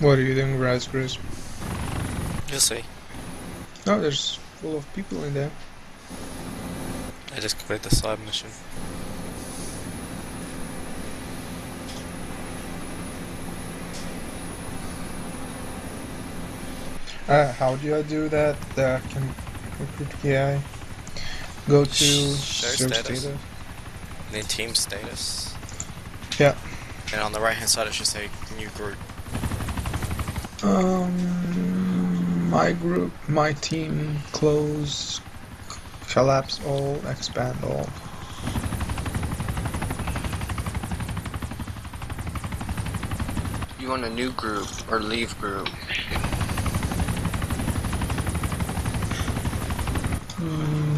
What are you doing, Rise Chris? You'll see. Oh, there's full of people in there. I just completed the side mission. Uh, how do I do that? Uh, can recruit PI. Go to Show status. And then team status. Yeah. And on the right hand side it should say new group. Um, my group, my team, close, collapse all, expand all. You want a new group or leave group? Hmm.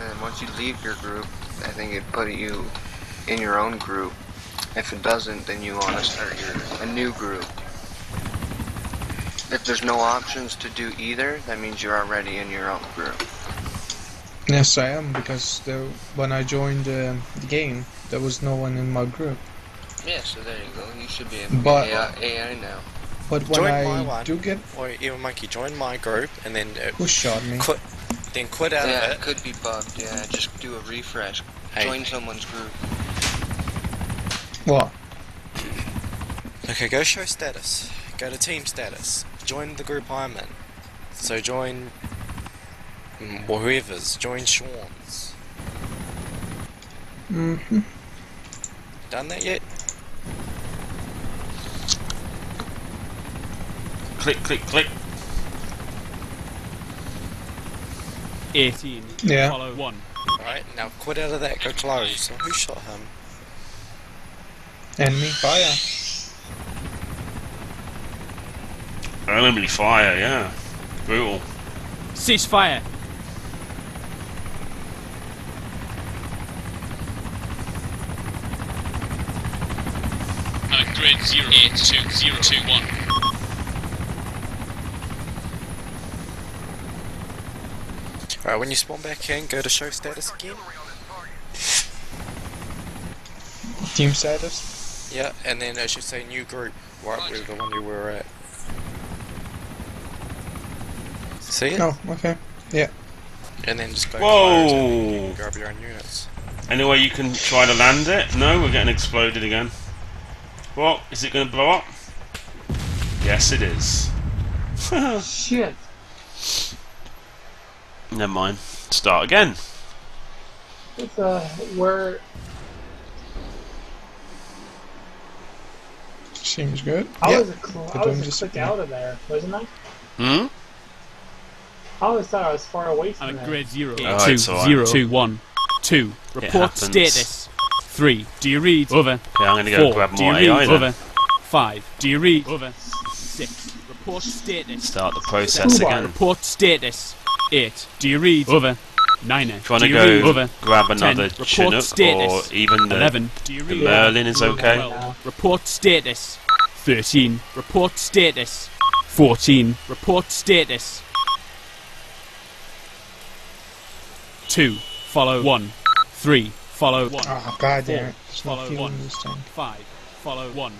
And once you leave your group, I think it put you in your own group. If it doesn't, then you want to start your a new group. If there's no options to do either, that means you're already in your own group. Yes, I am because the, when I joined uh, the game, there was no one in my group. Yeah, so there you go. You should be able to But- AI, AI now. But when Join my I one. do get Or even Monkey, join my group and then uh, who shot me? quit then quit out Yeah, of it it. could be bugged. Yeah, just do a refresh. Hey. Join someone's group. What? Okay, go show status. Go to team status. Join the group I'm in. So join mm, whoever's. Join Sean's. Mm-hmm. Done that yet? Click, click, click. 18. Yeah. Follow 1. Alright, now quit out of that, go close. So who shot him? Enemy fire. Enemy fire, yeah. Brutal. Ceasefire. Uh, grid 082021. Alright, when you spawn back in, go to show status again. Team status. Yeah, and then it should say new group, right where the one you were at. See it? Oh, okay. Yeah. And then just go Whoa. close and you can grab your own units. Any way you can try to land it? No, we're getting exploded again. What? Is it going to blow up? Yes, it is. Shit. Never mind. Start again. It's uh where Seems good. I yeah. was a cl- I was dome a disappeared. click out of there, wasn't I? Hmm? I always thought I was far away from I'm at there. grid 0. Oh, 2, it's alright. 0, 2, 1. 2. Report status. 3. Do you read? Over. Okay, I'm going to go 4. grab Do you read? AI then. Over. 5. Do you read? Over. 6. Report status. Start the process Toolbar. again. Report status. 8. Do you read? Over. 9. If you want Do to you read? go Over. grab 10. another Report Chinook status. or even the, 11. Do you the read? Merlin is okay. Well, Report status. 13. Report status. 14. Report status. 2. Follow 1. 3. Follow 1. Oh, god damn it. Four. There's no Follow one. in this tank. 5. Follow 1.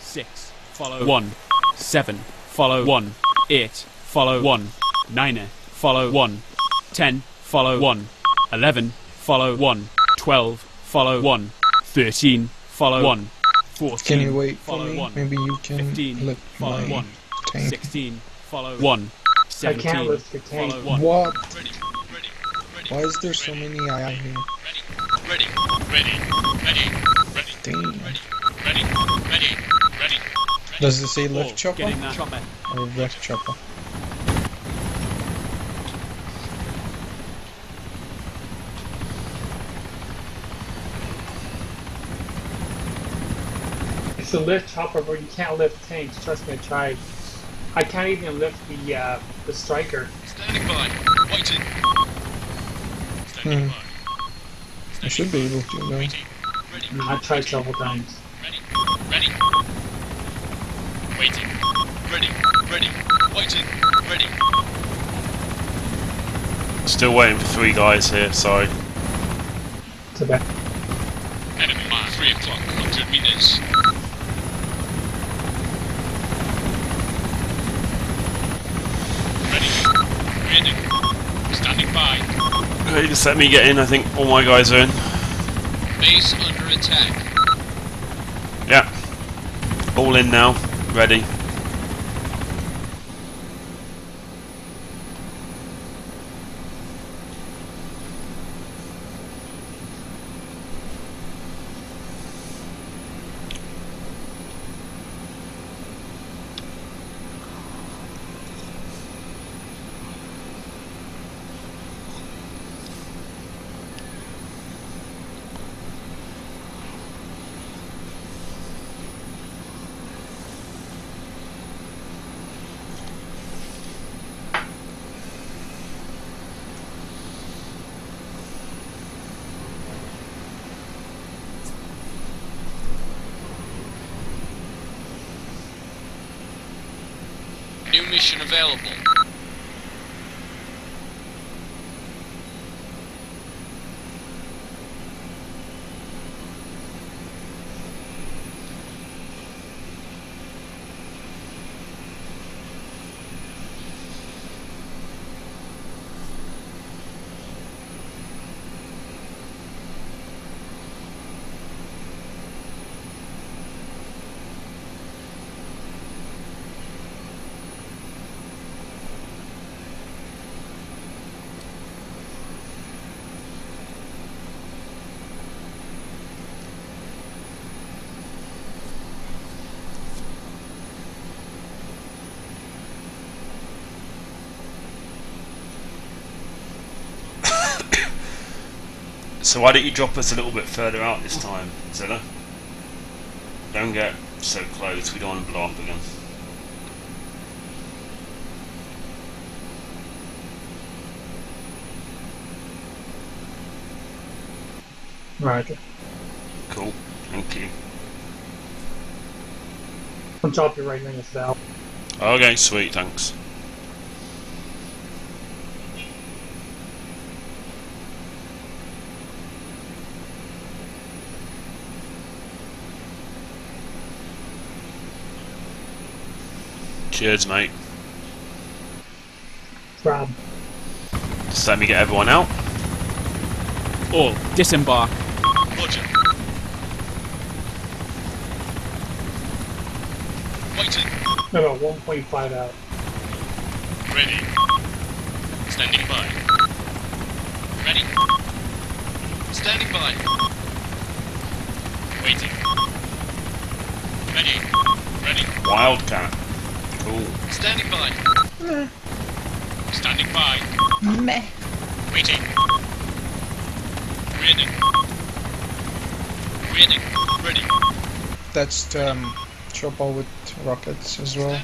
6. Follow 1. 7. Follow 1. 8. Follow 1. 9. Follow 1. 10. Follow 1. 11. Follow 1. 12. Follow 1. 13. Follow 1. 14. Can you wait for me? 1. Maybe you can 15. lift Follow my 1. tank. 16. Follow 1. I 17. can't lift your tank. Follow 1. What? Ready, ready, ready. Why is there so many AI here? Ready, ready, ready, ready, Damn. ready, ready, ready, ready. ready. Does it say Four. left chopper Getting that chopper. or right chopper? It's a lift chopper, but you can't lift tanks. Trust me, I tried. I can't even lift the uh, the Stryker. Standing by, waiting. Standing by, I should be able to though. waiting. Ready, I tried several times. ready, ready. Waiting, ready, ready, waiting, ready. Still waiting for three guys here, sorry. To back. 3 o'clock, 100 meters. Ready. Ready. By. Okay, just let me get in. I think all my guys are in. Base under attack. Yeah. All in now. Ready. New mission available. So why don't you drop us a little bit further out this time, Zilla? Don't get so close. We don't want to blow up again. Roger. Cool. Thank you. On top of your right wing is Val. Okay, sweet. Thanks. Cheers, mate. Rob. Just let me get everyone out. All disembark. Roger. Waiting. No, no, 1.5 out. Ready. Standing by. Ready. Standing by. Waiting. Ready. Ready. Wildcat. Cool. Standing by. Meh. Standing by. Meh. Waiting. Ready. Ready. Ready. That's the um, chopper with rockets as well.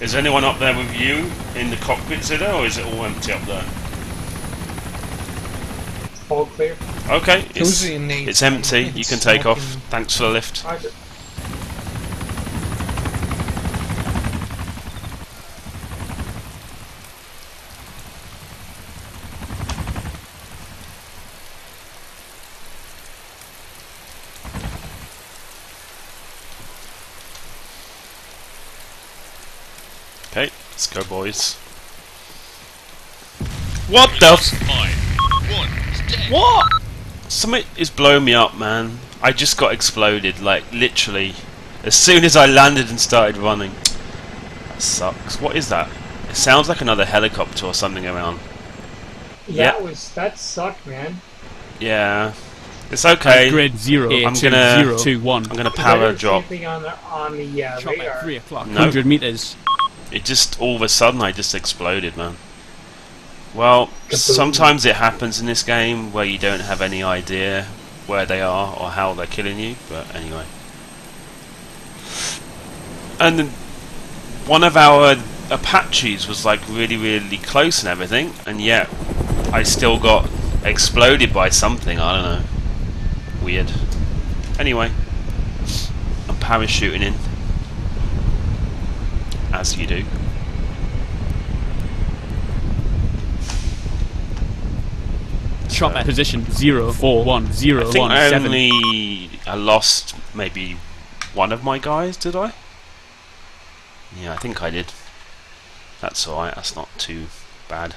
Is anyone up there with you in the cockpit, Zilla, or is it all empty up there? All clear. Okay, Who's it's, the it's empty. You can take off. Thanks for the lift. Roger. Okay, let's go, boys. What the? F- Five. One. Stand. what? Something is blowing me up, man. I just got exploded, like literally, as soon as I landed and started running. That sucks. What is that? It sounds like another helicopter or something around. That Yeah. was that sucked, man. Yeah, it's okay. Grid zero. I'm two, gonna- zero, two, one. I'm gonna power drop. on the on the uh, Chop radar. at three o'clock. No. Hundred meters. It just all of a sudden I just exploded, man. Well, sometimes it happens in this game where you don't have any idea where they are or how they're killing you, but anyway. And one of our Apaches was like really, really close and everything, and yet I still got exploded by something, I don't know. Weird. Anyway, I'm parachuting in. As you do. Chop at position zero four one I zero think one I seven. only I lost maybe one of my guys, did I? Yeah, I think I did. That's alright, that's not too bad.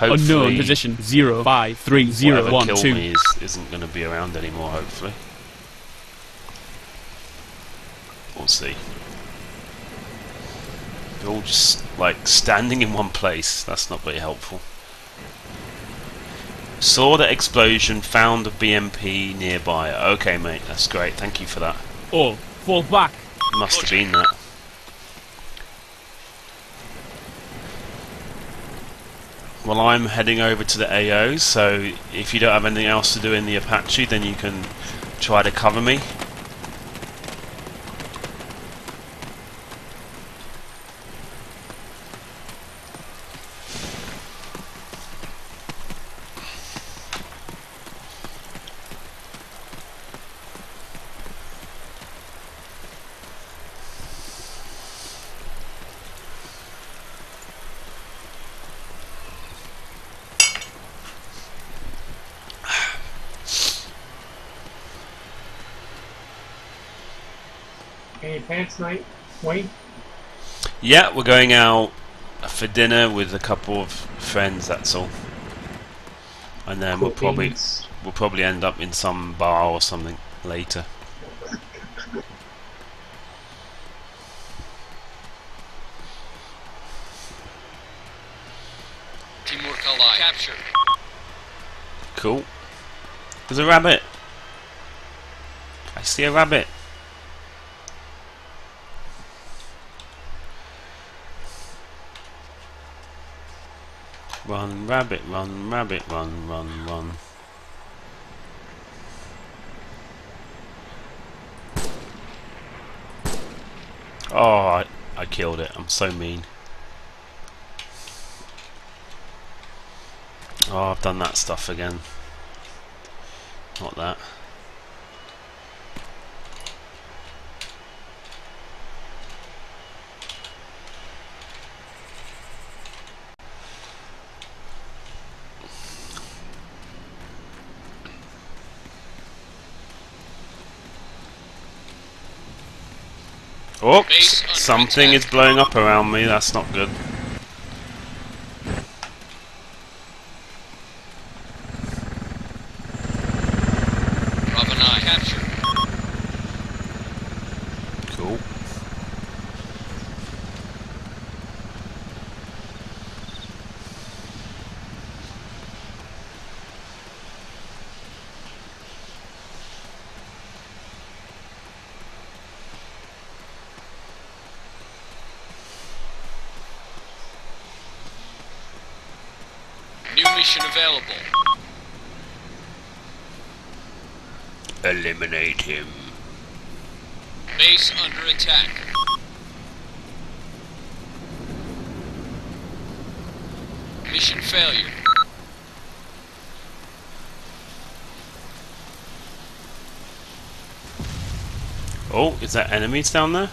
Unknown Hopefully, position zero five three zero one two. me is, isn't going to be around anymore, hopefully. We'll see. They're all just, like, standing in one place. That's not very helpful. Saw the explosion, found a BMP nearby. Okay, mate, that's great. Thank you for that. All fall back. Must have been that. Well, I'm heading over to the AO, so if you don't have anything else to do in the Apache, then you can try to cover me. Any pants night, Wayne? Yeah, we're going out for dinner with a couple of friends. That's all, and then we'll probably Beans. we'll probably end up in some bar or something later. Teamwork Ally. Capture. Cool. There's a rabbit. I see a rabbit. Run, rabbit, run, rabbit, run, run, run. Oh, I, I killed it. I'm so mean. Oh, I've done that stuff again. Not that. Oops! Something is blowing up around me. That's not good. Bravo 9. Capture. Cool. New mission available. Eliminate him. Base under attack. Mission failure. Oh, is that enemies down there?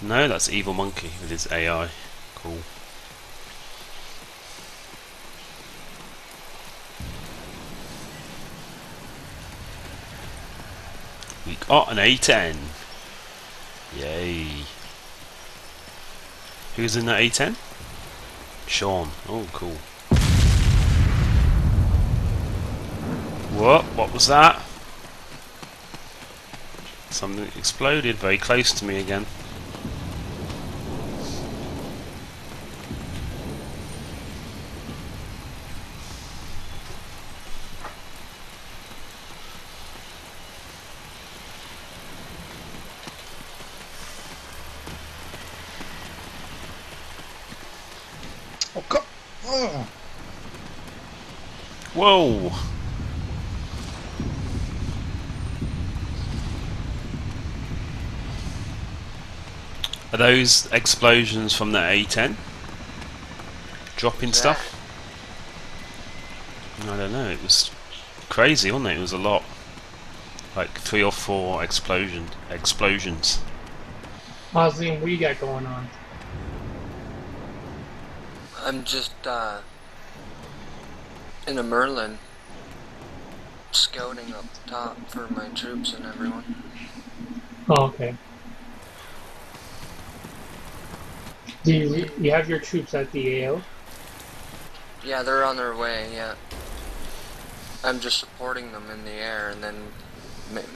No, that's Evil Monkey with his AI. Cool. Got an A10. Yay. Who's in that A10? Sean. Oh, cool. What? What was that? Something exploded very close to me again. Oh, Whoa! Are those explosions from the A10? Dropping stuff? I don't know, it was crazy, wasn't it? It was a lot. Like three or four explosion explosions. Mosley, what you got going on? I'm just uh, in a Merlin scouting up top for my troops and everyone. Oh, okay. Do you, you have your troops at the AO? Yeah, they're on their way, yeah. I'm just supporting them in the air and then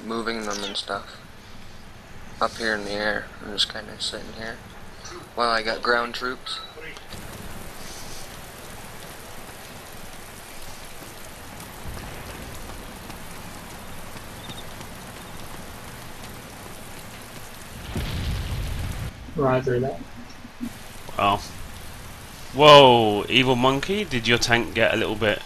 moving them and stuff. Up here in the air. I'm just kind of sitting here. While I got ground troops. Roger that. Well. Whoa, evil monkey! Did your tank get a little bit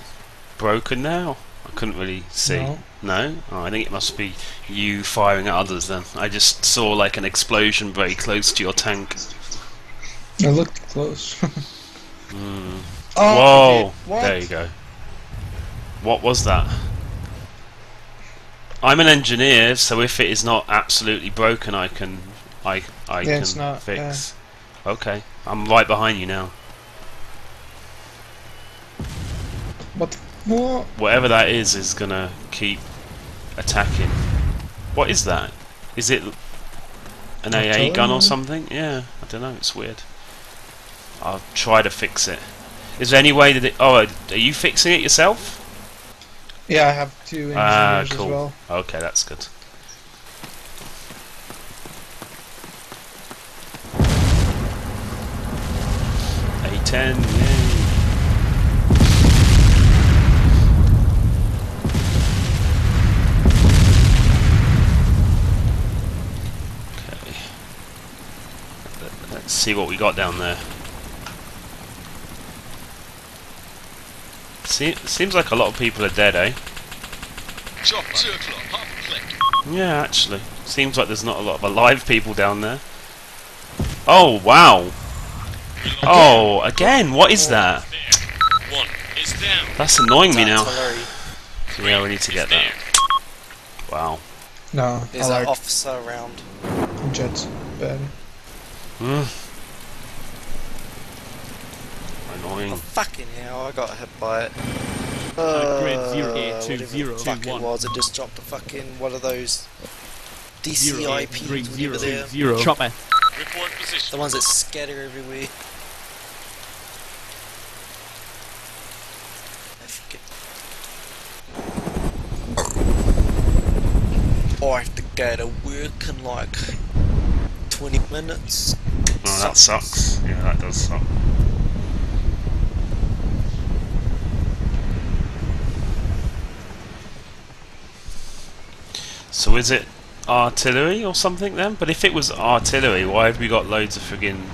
broken now? I couldn't really see. No. No? Oh, I think it must be you firing at others then. I just saw like an explosion very close to your tank. I looked close. Hmm. Oh, Whoa! okay. There you go. What was that? I'm an engineer, so if it is not absolutely broken, I can, I, I Yeah, can not, fix. Okay, I'm right behind you now. What? What? Whatever that is, is gonna keep attacking. What is that? Is it an AA gun or something? Yeah, I don't know. It's weird. I'll try to fix it. Is there any way that it? Oh, are you fixing it yourself? Yeah, I have two engineers Ah, as cool. well. Okay, that's good. A ten, yay. Okay. Let- Let's see what we got down there. Se- seems like a lot of people are dead, eh? Chop, two o'clock, half click. Yeah, actually. Seems like there's not a lot of alive people down there. Oh, wow. Oh, again, what is that? There. One is down. That's annoying me now. Artillery. Yeah, we need to get Is that. Wow. No, There's I an officer around. jets better. Hmm. Annoying. Fucking hell, I got hit by it. Uh, grid zero Uh, eight zero the fuck two it was, it just dropped a fucking one of those Zero eight three DCIPs zero over there. Chopper. Report The ones that scatter everywhere. I forget. Oh, I have to go to work in like 20 minutes. Oh, that sucks. Yeah, that does suck. So is it artillery or something then? But if it was artillery, why have we got loads of friggin'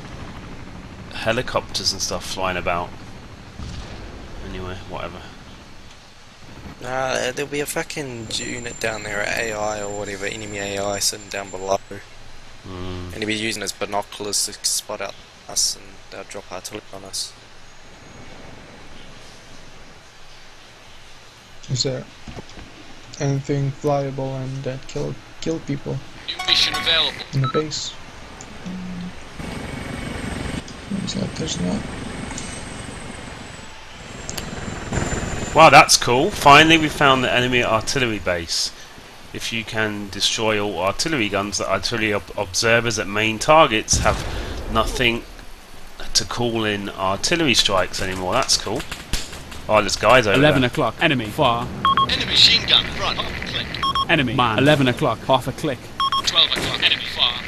helicopters and stuff flying about? Anyway, whatever. Nah, there'll be a fucking unit down there, at AI or whatever, enemy AI sitting down below. Mm. And he'll be using his binoculars to spot out us and they'll drop artillery on us. Is there anything flyable and that kill kill people New mission available. in the base? Looks like there's not. Wow, that's cool. Finally, we found the enemy artillery base. If you can destroy all artillery guns, the artillery ob- observers at main targets have nothing to call in artillery strikes anymore. That's cool. Oh, there's guys over Eleven there. o'clock. Enemy far. Enemy machine gun front, half click. Enemy man. Eleven o'clock. Half a click. Twelve o'clock, enemy far.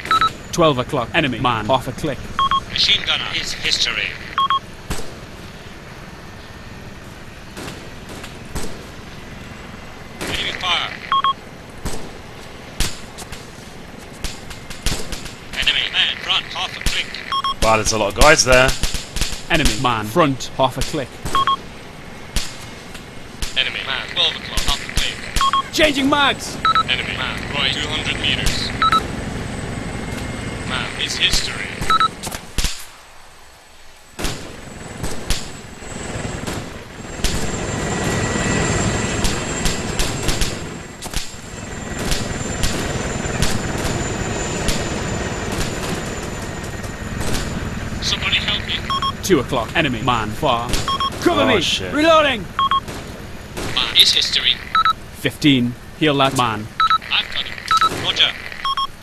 Twelve o'clock. Enemy man. Half a click. Machine gunner is history. Enemy fire. Enemy man front, half a click. Wow, there's a lot of guys there. Enemy man. Front. Half a click. Enemy man, 12 o'clock, half a click. Changing mags. Enemy man, right 200 meters. Man is history. Somebody help me. Two o'clock. Enemy man. Far. Cover Oh, me. shit. Reloading. Man is history. 15. Heal that man. I've got him. Roger.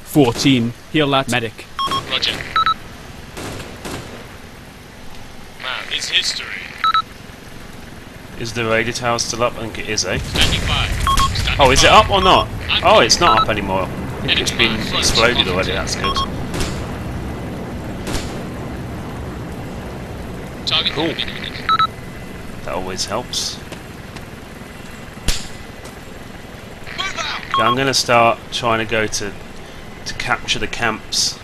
14. Heal that medic. Roger. Man, it's history. Is the radar tower still up? I think it is, eh? Standing by. Standing Oh, is it up or not? Oh, it's not up anymore. I think it's been exploded already, that's good. Target Cool. That always helps. Move out! Okay, I'm gonna start trying to go to to capture the camps.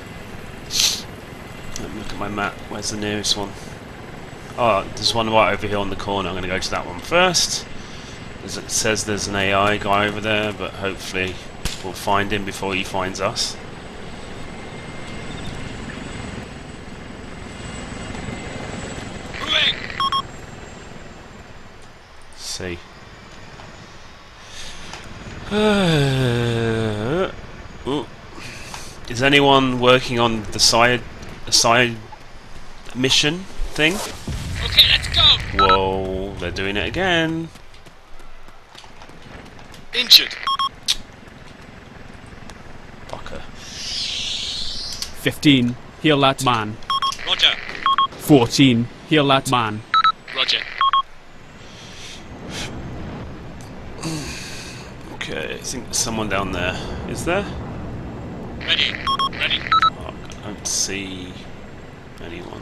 Let me look at my map. Where's the nearest one? Oh, there's one right over here on the corner. I'm gonna go to that one first. It says there's an AI guy over there, but hopefully we'll find him before he finds us. Moving! see. Uh, ooh. Is anyone working on the side side mission thing? Okay, let's go! Whoa, they're doing it again. Injured. Fucker. 15. Heal that man. Roger. 14. Heal that man. Roger. Okay, I think there's someone down there. Is there? Ready. Ready. Oh, I don't see anyone.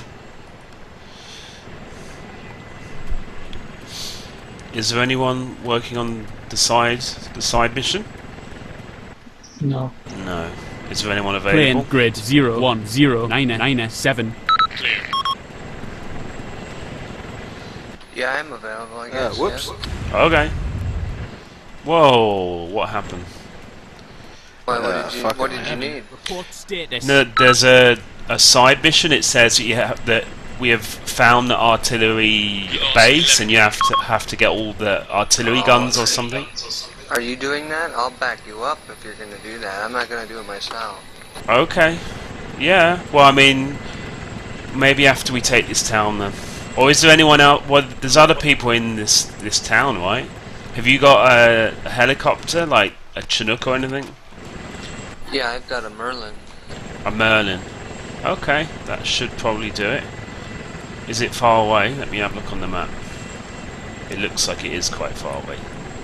Is there anyone working on the side the side mission? No. No. Is there anyone available? Plane grid 0, 1, 0, 9, 9, 7. Clear. Yeah, I'm available, I Uh, guess. whoops. yeah. Okay. Whoa, what happened? Why, what Uh, did you, fuck what did you need? Report status. No, there's a a side mission. It says that you have that we have found the artillery base, and you have to have to get all the artillery guns or something. Are you doing that? I'll back you up if you're gonna do that. I'm not gonna do it myself. Okay. Yeah. Well, I mean, maybe after we take this town, then. Or is there anyone else? Well, there's other people in this this town, right? Have you got a, a helicopter, like a Chinook or anything? Yeah, I've got a Merlin. A Merlin. Okay, that should probably do it. Is it far away? Let me have a look on the map. It looks like it is quite far away.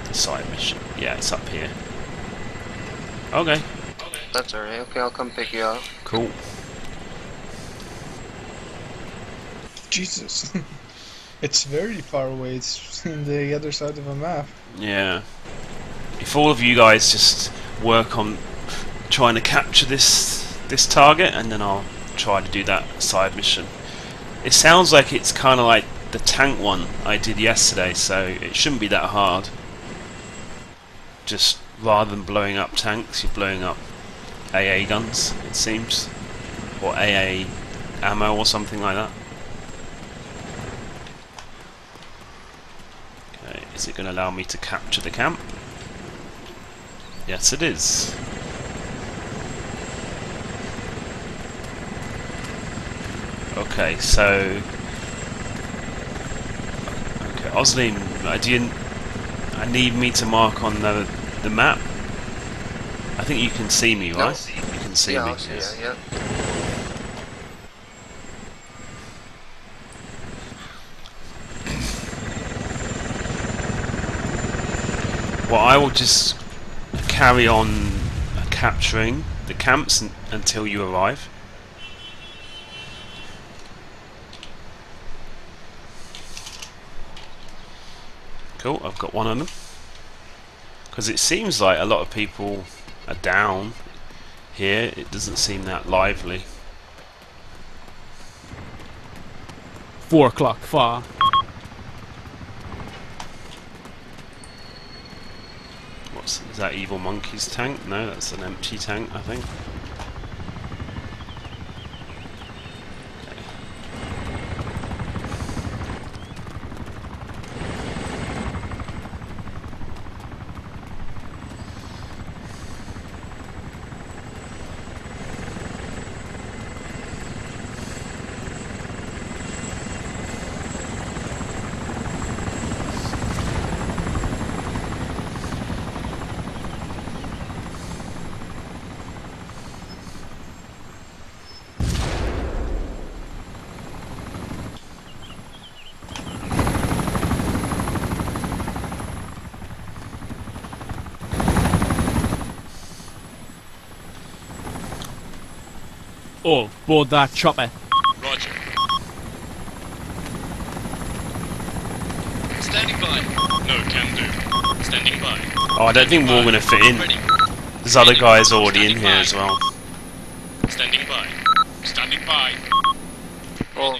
The side mission. Yeah, it's up here. Okay, That's alright. Okay, I'll come pick you up. cool. Jesus. it's very far away. It's in the other side of a map. Yeah. If all of you guys just work on trying to capture this this target, and then I'll try to do that side mission. It sounds like it's kind of like the tank one I did yesterday, so it shouldn't be that hard. Just rather than blowing up tanks, you're blowing up AA guns, it seems, or AA ammo or something like that. Okay, is it going to allow me to capture the camp? Yes, it is. Okay, so. Okay, Oslim, I didn't. I need me to mark on the the map. I think you can see me, No. right? You can see yeah, me. I'll see yes. ya, yeah. Well, I will just carry on capturing the camps un- until you arrive. Cool, I've got one of them. Because it seems like a lot of people are down here. It doesn't seem that lively. 4 o'clock far. What's is that? Evil Monkey's tank? No, that's an empty tank, I think. All, board that chopper. Roger. Standing by. No, can do. Standing by. Oh, I don't think we're gonna fit in. Ready. There's other guys already in here as well. Standing by. Standing by. Well,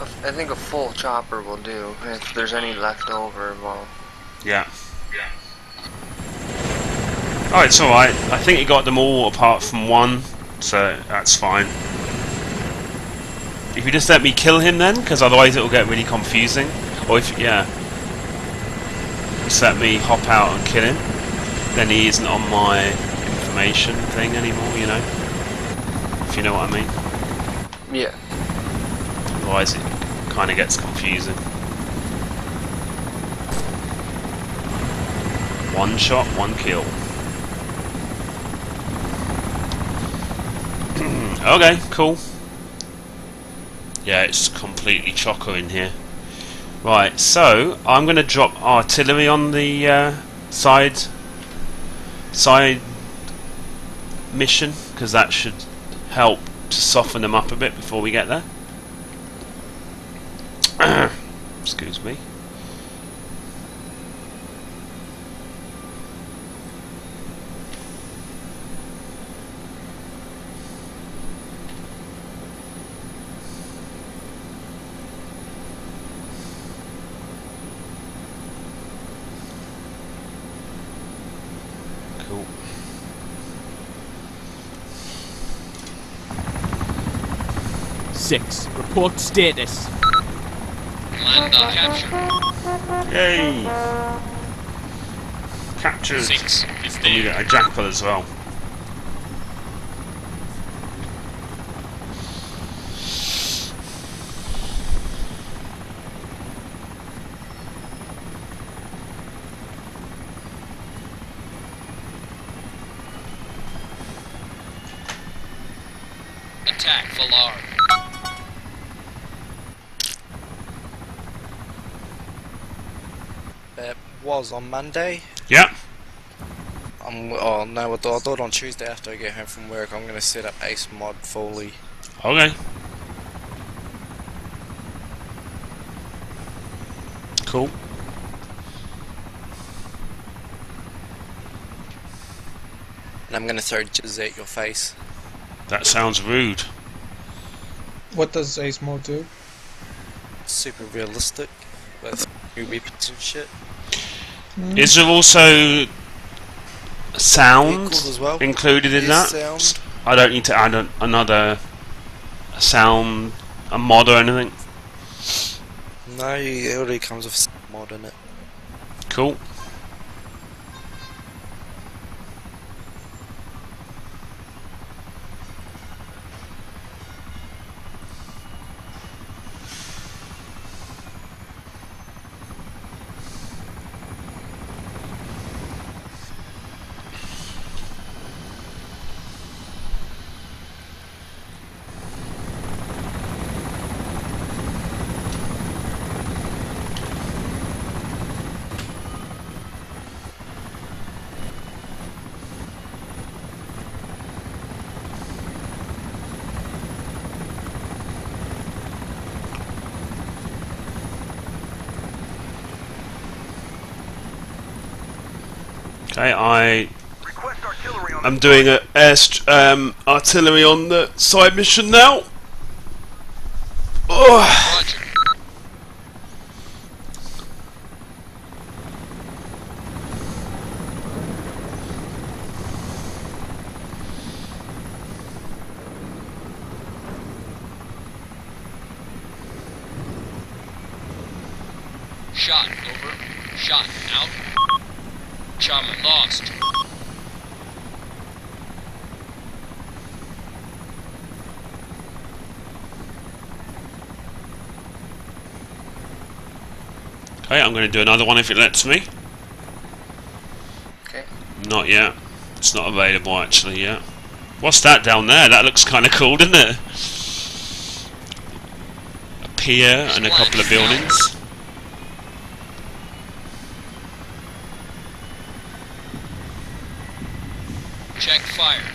I think a full chopper will do if there's any left over. Well, Yeah. Oh, it's alright. I think he got them all apart from one, so that's fine. If you just let me kill him then, because otherwise it'll get really confusing. Or if, yeah. Just let me hop out and kill him. Then he isn't on my information thing anymore, you know? If you know what I mean. yeah. Otherwise it kind of gets confusing. One shot, one kill. Okay, cool. Yeah, it's completely chocker in here. Right, so I'm going to drop artillery on the uh, side side mission because that should help to soften them up a bit before we get there. Excuse me. Cool. Six. Report status. Land uh, capture. Yay! Captured. Six is And you there. get a jackal as well. Attack Valar. Was on Monday. Yeah. I'm, oh no, I thought I'll on Tuesday after I get home from work. I'm gonna set up Ace Mod fully. Okay. Cool. And I'm gonna throw jizz at your face. That sounds rude. What does Ace Mod do? Super realistic with new weapons and shit. Mm. Is there also sound as well. included in that? sound. I don't need to add an, another sound, a mod or anything. No, it already comes with some mod in it. Cool. Okay, I I'm doing a air um, artillery on the side mission now. Oh, Roger. Shot over. Shot out. Charmer lost. Okay, I'm going to do another one if it lets me. Okay. Not yet. It's not available actually yet. What's that down there? That looks kind of cool, doesn't it? A pier and a couple of buildings. Check fire.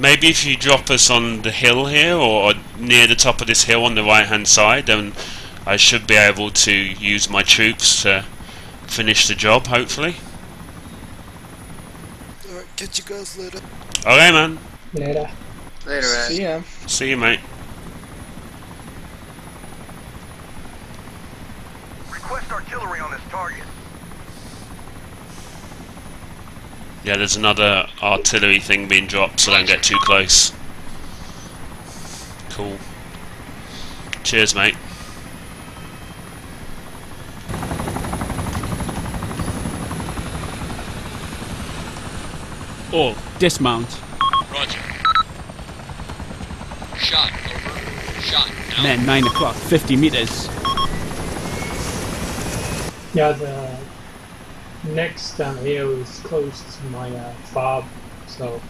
Maybe if you drop us on the hill here, or near the top of this hill on the right hand side, then I should be able to use my troops to finish the job, hopefully. Alright, catch you guys later. Okay, man. Later. Later, See ya. See you, mate. Request artillery on this target. Yeah, there's another artillery thing being dropped, so don't get too close. Cool. Cheers, mate. All dismount. Roger. Shot. Over. Shot. Out. Men 9 o'clock, 50 meters. Yeah, the next down hill is close to my uh, fob, so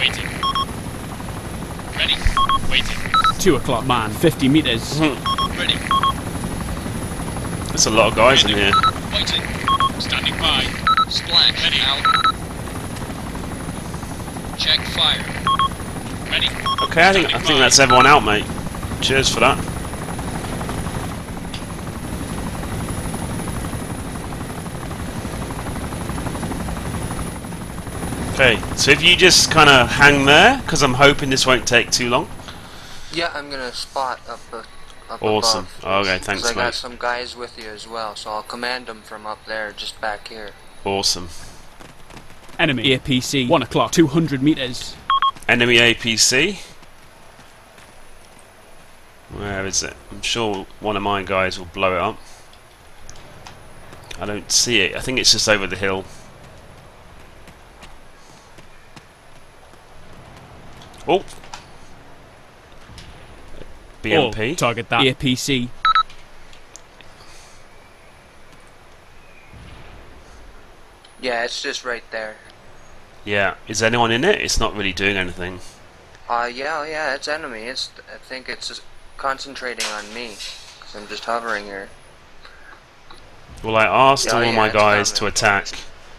Waiting. Ready. Waiting. 2 o'clock, man, 50 meters. Ready. There's a lot of guys in here. Waiting. Standing by. Splash. Ready. Out. Check fire. Ready. Okay, I think I think that's everyone out, mate. Cheers for that. Okay, so if you just kind of hang there, because I'm hoping this won't take too long. Yeah, I'm gonna spot up uh, up Awesome. above. Okay, 'Cause thanks, I got some guys with you as well, so I'll command them from up there, just back here. Awesome. Enemy APC, 1 o'clock, 200 meters. Enemy APC. Where is it? I'm sure one of my guys will blow it up. I don't see it. I think it's just over the hill. Oh! BMP. All target that. APC. Yeah, it's just right there. Yeah. Is anyone in it? It's not really doing anything. Uh, yeah, yeah, it's enemy. It's I think it's just concentrating on me, cause I'm just hovering here. Well, I asked Yeah, all yeah, my it's guys to attack,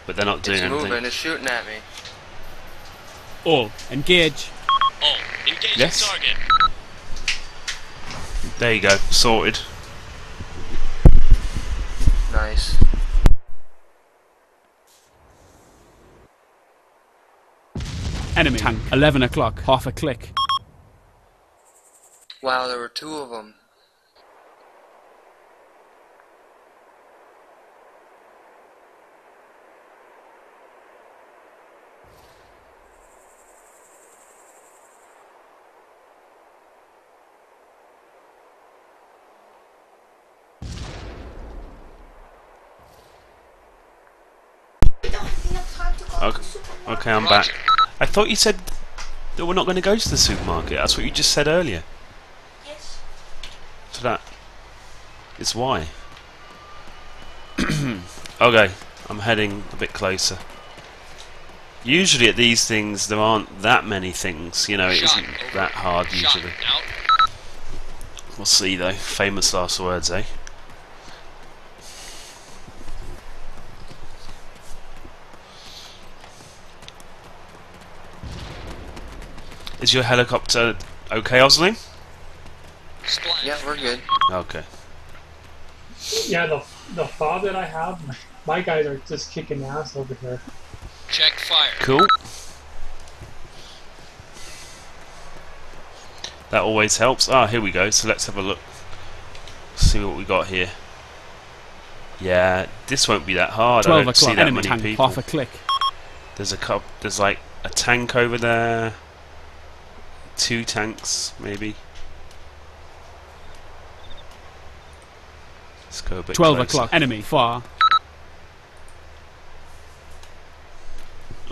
but they're not doing It's anything. moving. It's shooting at me. All engage. All. Engaging Yes. target. There you go. Sorted. Nice. Enemy tank, 11 o'clock, half a click. Wow, there were two of them. Okay, okay I'm back. I thought you said that we're not going to go to the supermarket. That's what you just said earlier. Yes. So that is why. okay, I'm heading a bit closer. Usually at these things there aren't that many things, you know, it Shot. isn't that hard Shot. usually. Out. We'll see though. Famous last words, eh? Is your helicopter okay, Osling? Splash. Yeah, we're good. Okay. yeah, the the fob that I have, my, my guys are just kicking ass over here. Check fire. Cool. That always helps. Ah, here we go. So let's have a look. See what we got here. Yeah, this won't be that hard. I 12 don't see o'clock, that enemy many tank, people. half a click. There's a cup. There's like a tank over there. Two tanks, maybe. Let's go a bit 12 closer. o'clock, enemy far.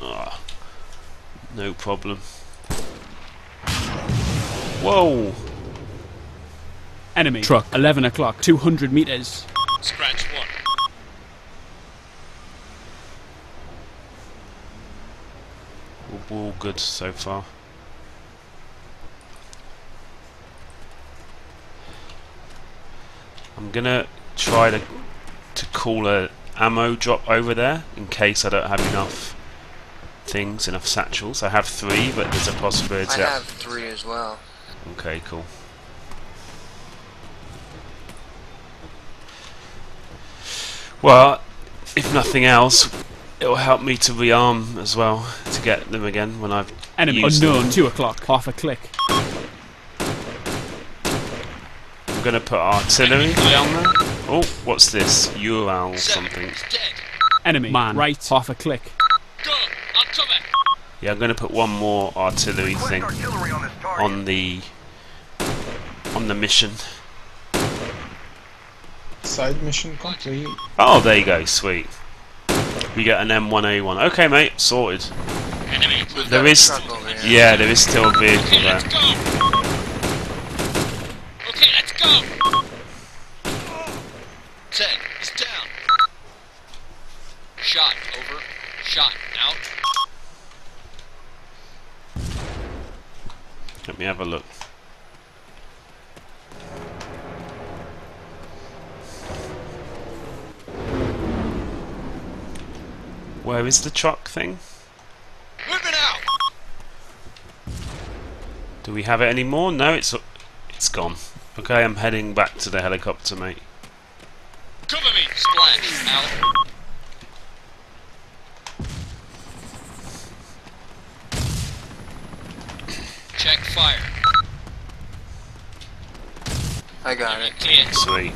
Ah, no problem. Whoa! Enemy truck, 11 o'clock, 200 meters. Scratch one. All, all good so far. I'm gonna try to to call a ammo drop over there in case I don't have enough things, enough satchels. I have three, but there's a possibility. I have three as well. Okay, cool. Well, if nothing else, it'll help me to rearm as well to get them again when I've Enemy used unknown. them. Two o'clock. Half a click. I'm gonna put artillery down there. Oh, what's this? Ural something. Enemy man. Right. Half a click. Go. I'll cover. Yeah, I'm gonna put one more artillery thing artillery on on the on the mission. Side mission complete. Oh, there you go, sweet. We get an M1A1. Okay, mate, sorted. Enemy. We've There got a is, truck over here. yeah, there is still a vehicle Okay, there. Is the truck thing? Out. Do we have it anymore? No, it's it's gone. Okay, I'm heading back to the helicopter, mate. Cover me. Splash. Out. Check fire. I got it. Sweet.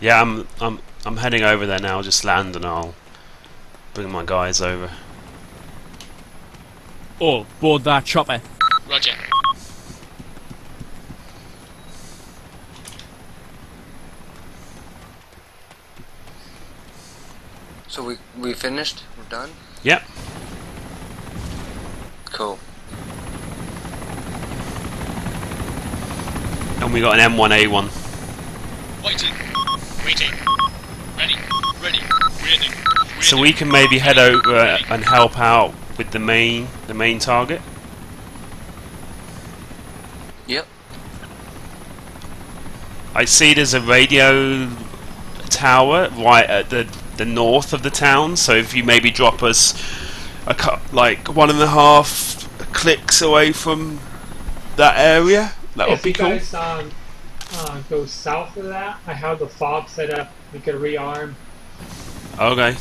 Yeah, I'm I'm I'm heading over there now. I'll Just land and I'll bring my guys over. All board that chopper. Roger. So we we finished. We're done. Yep. Cool. And we got an M1A1. Waiting. Waiting. Ready. Ready. Ready. So we can maybe head over and help out with the main the main target. Yep. I see there's a radio tower right at the the north of the town. So if you maybe drop us a cou- like one and a half clicks away from that area, that would be you cool. guys um, uh, go south of that, I have the fob set up. We could rearm. Okay.